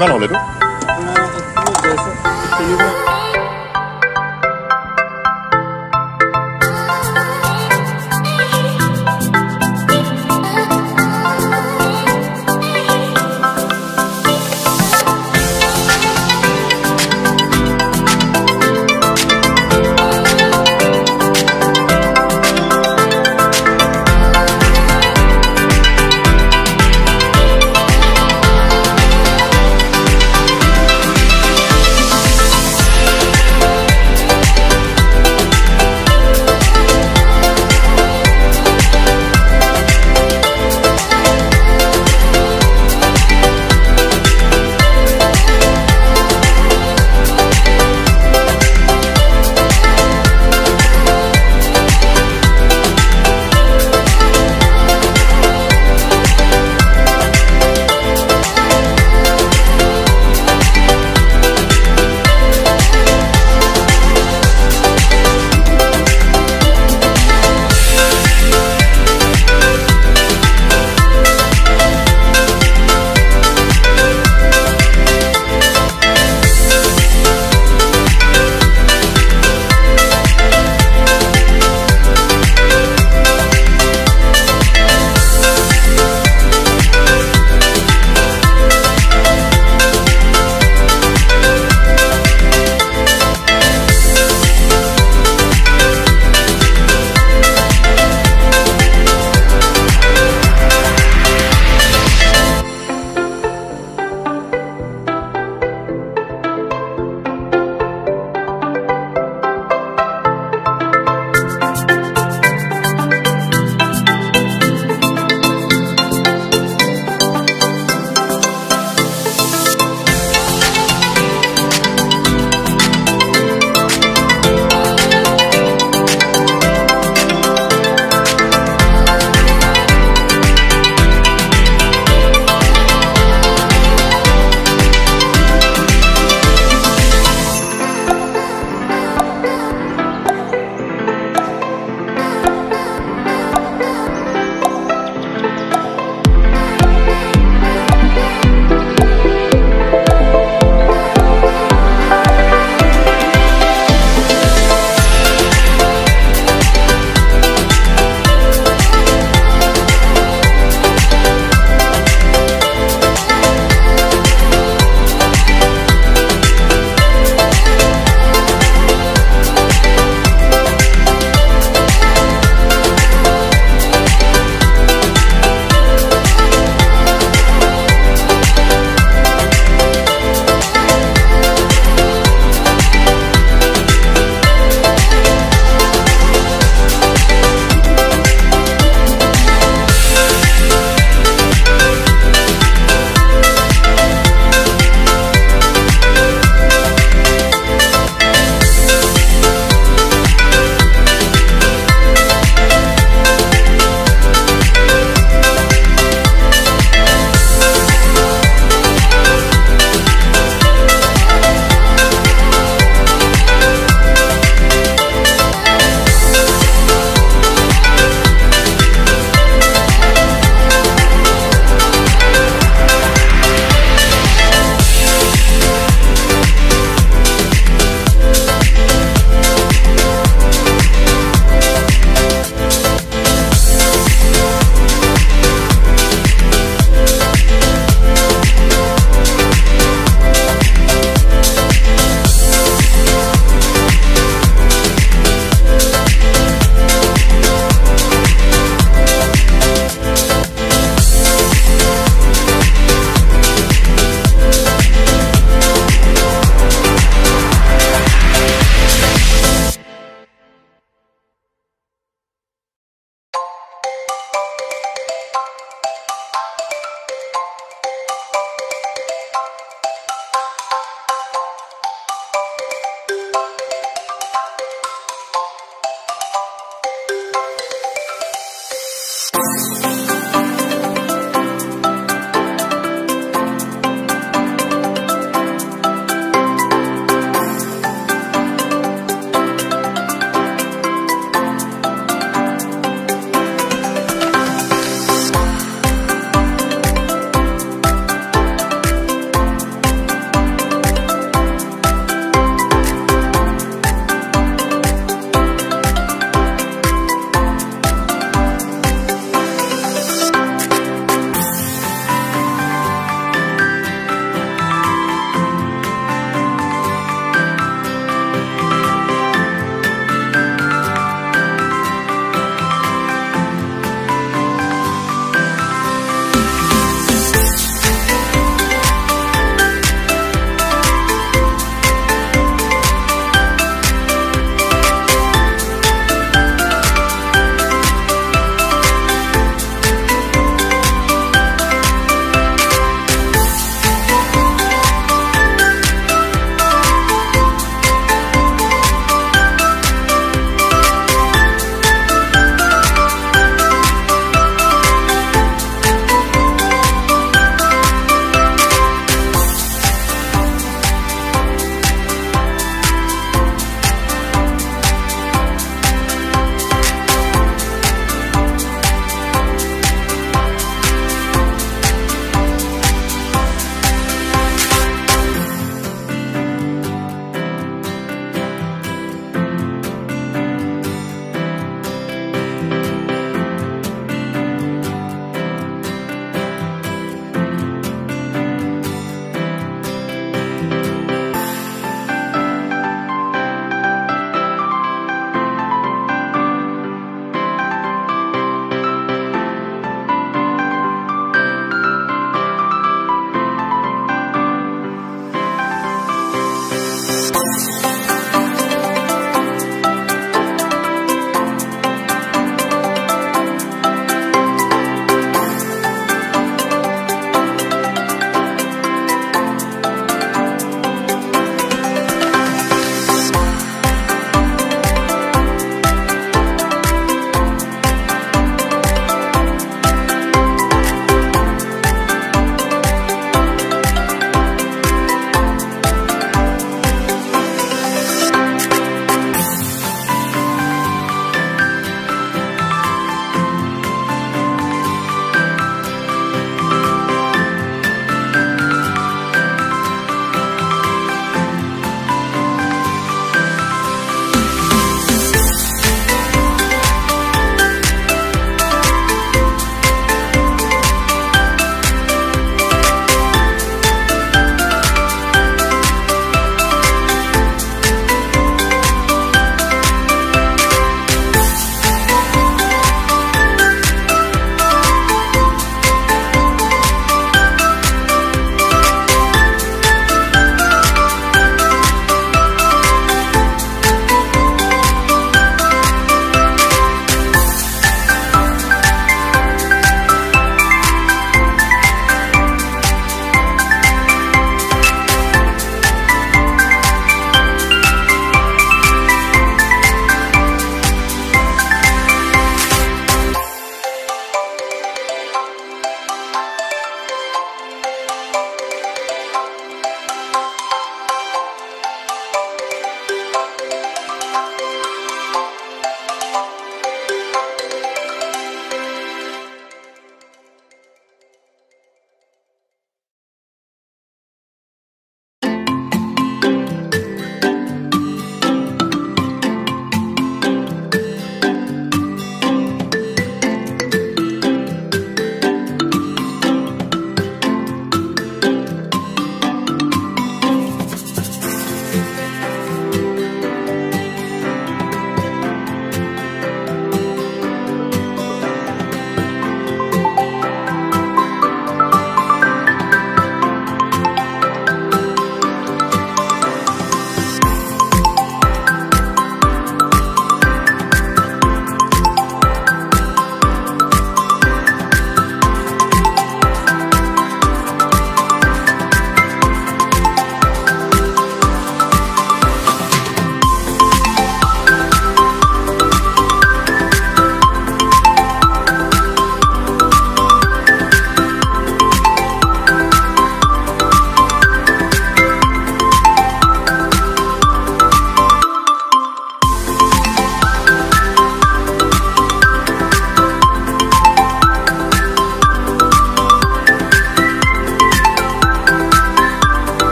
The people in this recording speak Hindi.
কিমান হ'ল এইটো আপোনাৰ এক কিলো ডেৰশ তিনিশ